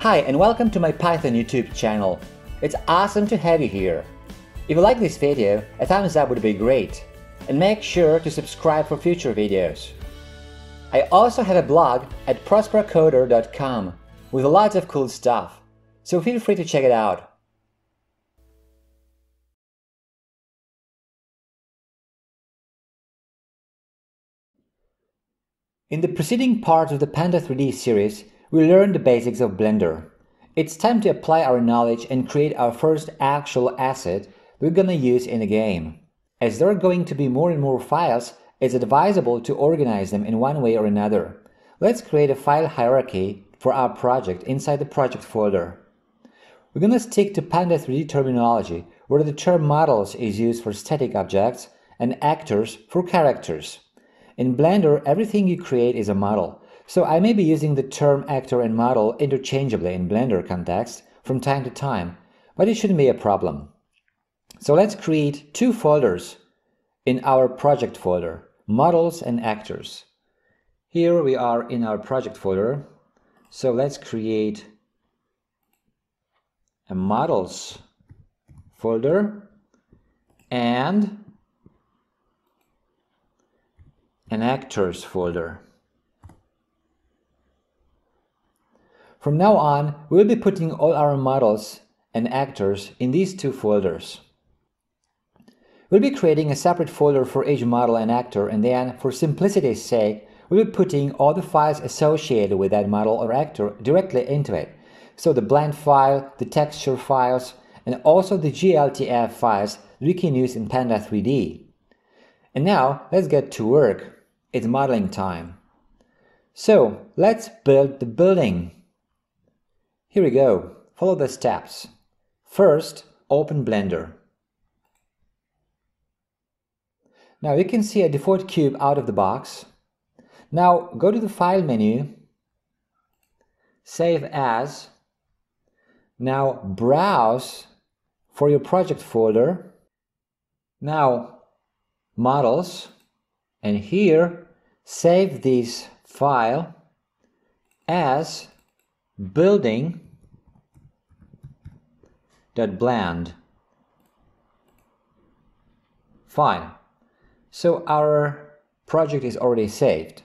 Hi and welcome to my Python YouTube channel. It's awesome to have you here. If you like this video, a thumbs up would be great. And make sure to subscribe for future videos. I also have a blog at prosperocoder.com with lots of cool stuff, so feel free to check it out. In the preceding part of the Panda 3D series, we learned the basics of Blender. It's time to apply our knowledge and create our first actual asset we're gonna use in the game. As there are going to be more and more files, it's advisable to organize them in one way or another. Let's create a file hierarchy for our project inside the project folder. We're gonna stick to Panda 3D terminology, where the term models is used for static objects and actors for characters. In Blender, everything you create is a model, so I may be using the term actor and model interchangeably in Blender context from time to time, but it shouldn't be a problem. So let's create two folders in our project folder, models and actors. Here we are in our project folder, so let's create a models folder and an actors folder. From now on, we'll be putting all our models and actors in these two folders. We'll be creating a separate folder for each model and actor and then, for simplicity's sake, we'll be putting all the files associated with that model or actor directly into it. So the blend file, the texture files, and also the GLTF files we can use in Panda 3D. And now, let's get to work. It's modeling time. So let's build the building. Here we go. Follow the steps. First, open Blender. Now you can see a default cube out of the box. Now go to the File menu, Save As. Now browse for your project folder. Now Models and here save this file as building dot blend. Fine. So our project is already saved.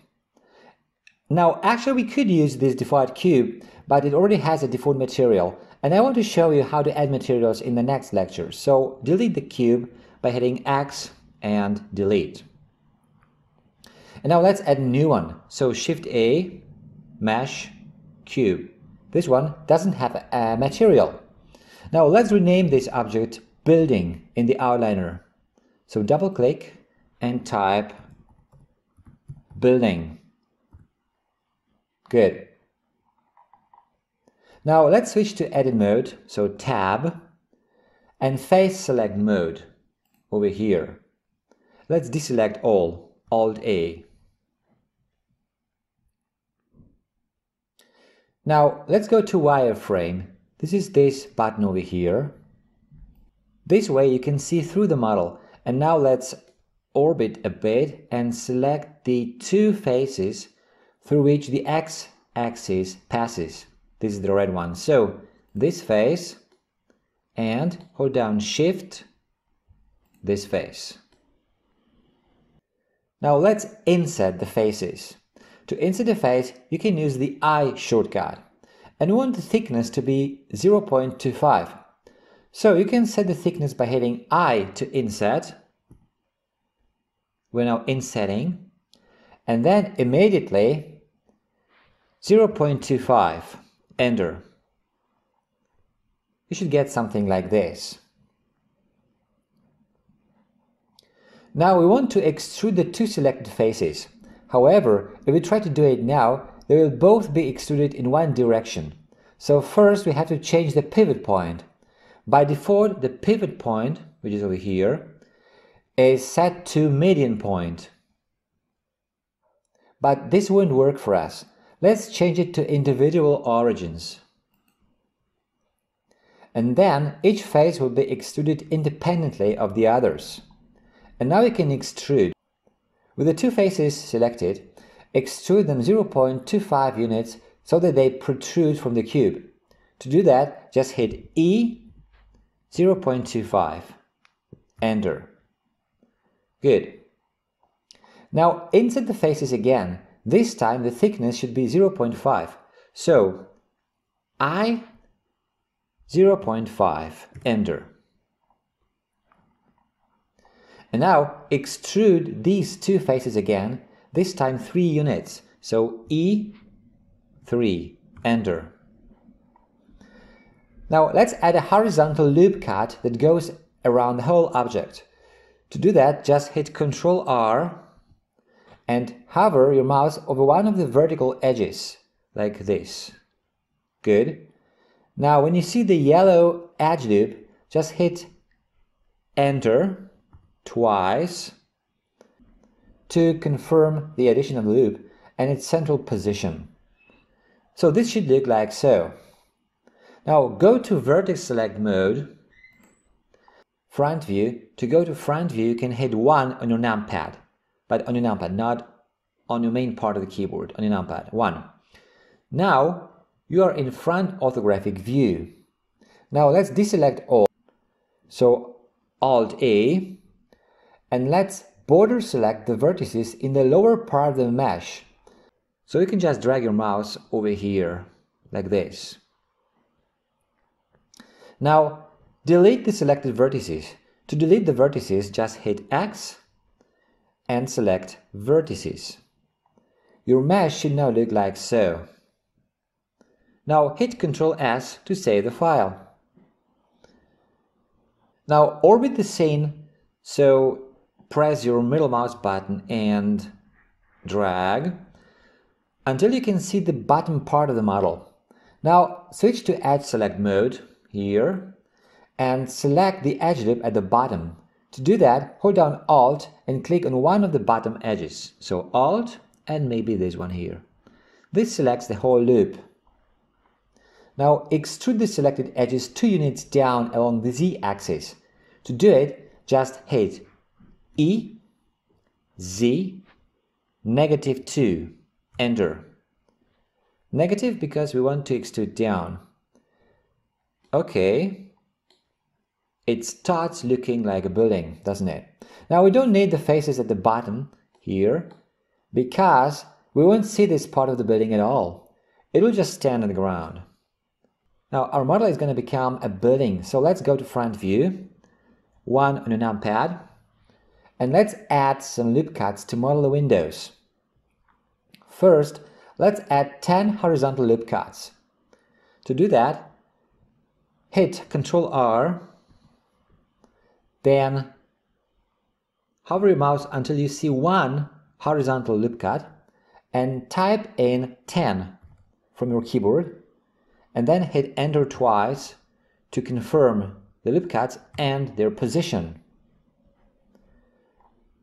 Now actually we could use this default cube but it already has a default material and I want to show you how to add materials in the next lecture. So delete the cube by hitting X and delete. And now let's add a new one. So Shift A, Mesh, Cube. This one doesn't have a material. Now let's rename this object Building in the outliner. So double click and type Building. Good. Now let's switch to edit mode, so tab and face select mode over here. Let's deselect all, Alt A. Now let's go to wireframe. This is this button over here. This way you can see through the model. And now let's orbit a bit and select the two faces through which the x-axis passes. This is the red one. So this face and hold down shift this face. Now let's inset the faces. To insert a face, you can use the I shortcut. And we want the thickness to be 0.25. So you can set the thickness by hitting I to insert. We're now insetting. And then immediately 0.25. Enter. You should get something like this. Now we want to extrude the two selected faces. However, if we try to do it now, they will both be extruded in one direction. So first we have to change the pivot point. By default, the pivot point, which is over here, is set to median point. But this won't work for us. Let's change it to individual origins. And then each face will be extruded independently of the others. And now we can extrude. With the two faces selected, extrude them 0.25 units so that they protrude from the cube. To do that, just hit E 0.25, enter. Good. Now insert the faces again. This time the thickness should be 0.5. So I 0.5, enter. And now extrude these two faces again, this time 3 units. So E3, enter. Now let's add a horizontal loop cut that goes around the whole object. To do that, just hit Ctrl R and hover your mouse over one of the vertical edges, like this. Good. Now when you see the yellow edge loop, just hit Enter twice to confirm the addition of the loop and its central position. So this should look like so. Now go to vertex select mode, front view. To go to front view, you can hit 1 on your numpad, but on your numpad, not on your main part of the keyboard, on your numpad, 1. Now you are in front orthographic view. Now let's deselect all. So Alt A, and let's border select the vertices in the lower part of the mesh. So you can just drag your mouse over here, like this. Now, delete the selected vertices. To delete the vertices, just hit X and select Vertices. Your mesh should now look like so. Now hit Ctrl S to save the file. Now orbit the scene, so press your middle mouse button and drag until you can see the bottom part of the model. Now switch to Edge Select mode here and select the edge loop at the bottom. To do that, hold down Alt and click on one of the bottom edges. So Alt and maybe this one here. This selects the whole loop. Now extrude the selected edges 2 units down along the z-axis. To do it, just hit E, Z, negative 2, enter. Negative because we want to extrude down. Okay, it starts looking like a building, doesn't it? Now we don't need the faces at the bottom here because we won't see this part of the building at all. It will just stand on the ground. Now our model is going to become a building, so let's go to front view, one on a numpad, and let's add some loop cuts to model the windows. First, let's add 10 horizontal loop cuts. To do that, hit Ctrl R, then hover your mouse until you see one horizontal loop cut and type in 10 from your keyboard and then hit enter twice to confirm the loop cuts and their position.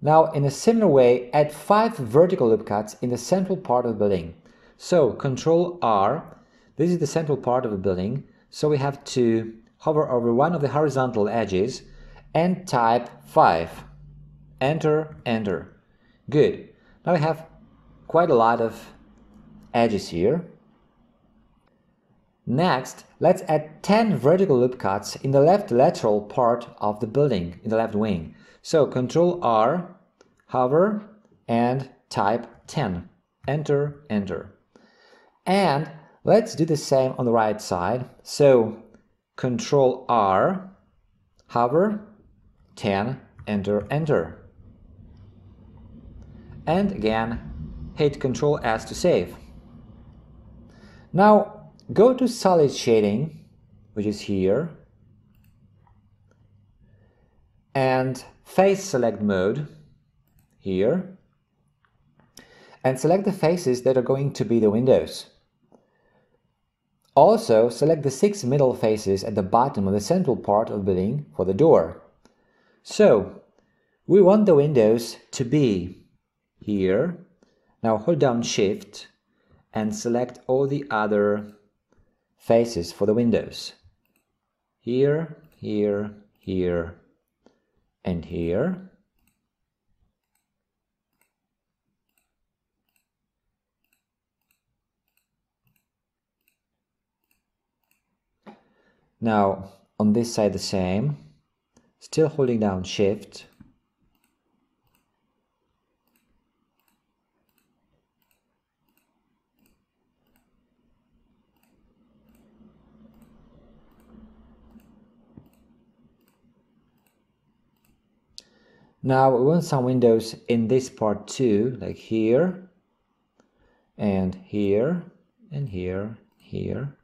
Now, in a similar way, add five vertical loop cuts in the central part of the building. So, Control R, this is the central part of the building, so we have to hover over one of the horizontal edges and type 5. Enter, enter. Good. Now we have quite a lot of edges here. Next, let's add 10 vertical loop cuts in the left lateral part of the building, in the left wing. So Control R, hover, and type 10. Enter, enter. And let's do the same on the right side. So Control R, hover, 10, enter, enter. And again, hit Control S to save. Now go to solid shading, which is here, and face select mode here and select the faces that are going to be the windows. Also, select the six middle faces at the bottom of the central part of the building for the door. So, we want the windows to be here. Now hold down Shift and select all the other faces for the windows. Here, here, here, and here. Now on this side the same, still holding down shift. Now we want some windows in this part too, like here, and here, and here, here,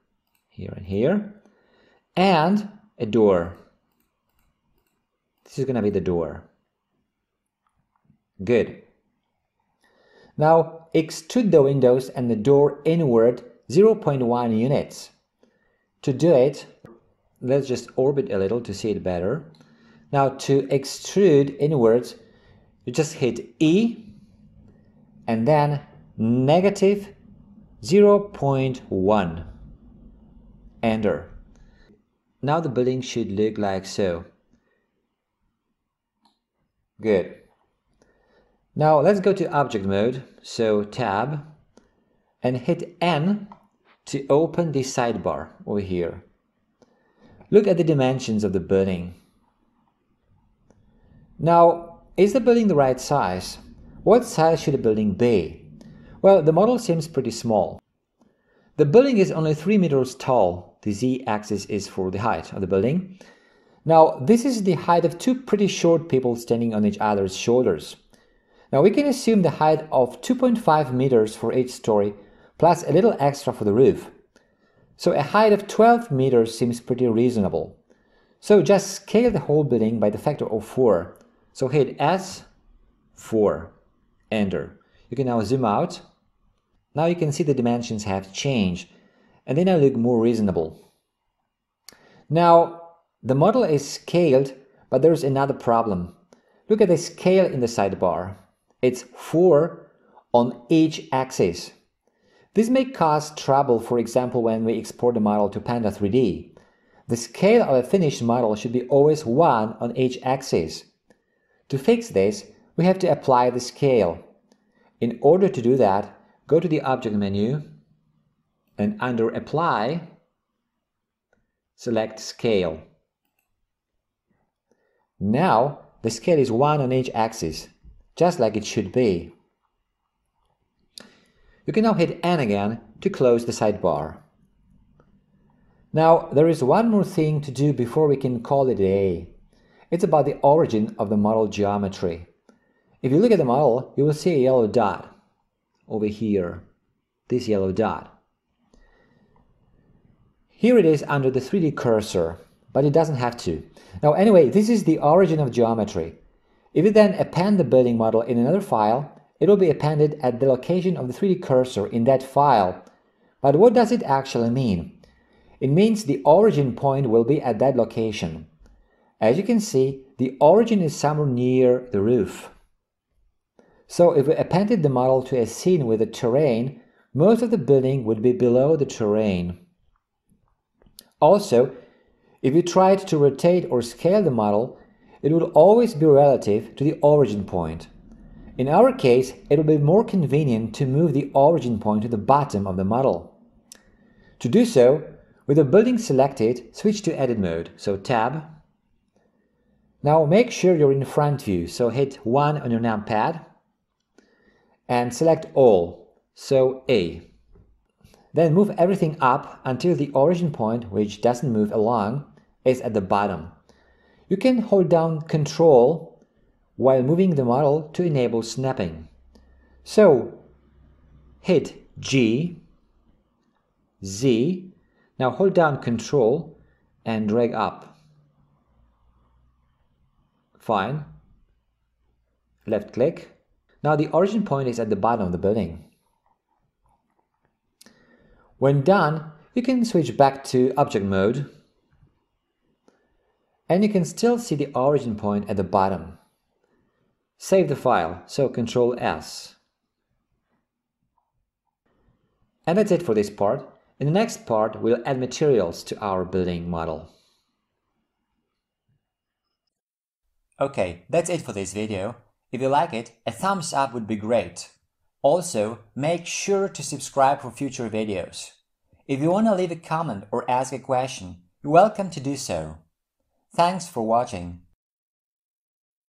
here, and here, and a door. This is going to be the door. Good. Now extrude the windows and the door inward 0.1 units. To do it, let's just orbit a little to see it better. Now to extrude inwards, you just hit E and then negative 0.1. Enter. Now the building should look like so. Good. Now let's go to object mode. So tab and hit N to open the sidebar over here. Look at the dimensions of the building. Now, is the building the right size? What size should a building be? Well, the model seems pretty small. The building is only 3 meters tall. The z-axis is for the height of the building. Now, this is the height of two pretty short people standing on each other's shoulders. Now, we can assume the height of 2.5 meters for each story, plus a little extra for the roof. So a height of 12 meters seems pretty reasonable. So just scale the whole building by the factor of 4 so hit S4, enter. You can now zoom out. Now you can see the dimensions have changed and they now look more reasonable. Now, the model is scaled, but there's another problem. Look at the scale in the sidebar. It's 4 on each axis. This may cause trouble, for example, when we export the model to Panda 3D. The scale of a finished model should be always 1 on each axis. To fix this, we have to apply the scale. In order to do that, go to the Object menu and under Apply, select Scale. Now, the scale is 1 on each axis, just like it should be. You can now hit N again to close the sidebar. Now, there is one more thing to do before we can call it a day. It's about the origin of the model geometry. If you look at the model, you will see a yellow dot over here, this yellow dot. Here it is under the 3D cursor, but it doesn't have to. Now anyway, this is the origin of geometry. If you then append the building model in another file, it will be appended at the location of the 3D cursor in that file. But what does it actually mean? It means the origin point will be at that location. As you can see, the origin is somewhere near the roof. So if we appended the model to a scene with a terrain, most of the building would be below the terrain. Also, if you tried to rotate or scale the model, it would always be relative to the origin point. In our case, it would be more convenient to move the origin point to the bottom of the model. To do so, with the building selected, switch to Edit mode, so Tab, now make sure you're in front view, so hit 1 on your numpad and select all, so A. Then move everything up until the origin point, which doesn't move along, is at the bottom. You can hold down Control while moving the model to enable snapping. So hit G, Z, now hold down Control and drag up. Fine. Left click. Now the origin point is at the bottom of the building. When done, you can switch back to object mode and you can still see the origin point at the bottom. Save the file, so Control S. And that's it for this part. In the next part, we'll add materials to our building model. Okay, that's it for this video. If you like it, a thumbs up would be great. Also, make sure to subscribe for future videos. If you want to leave a comment or ask a question, you're welcome to do so. Thanks for watching.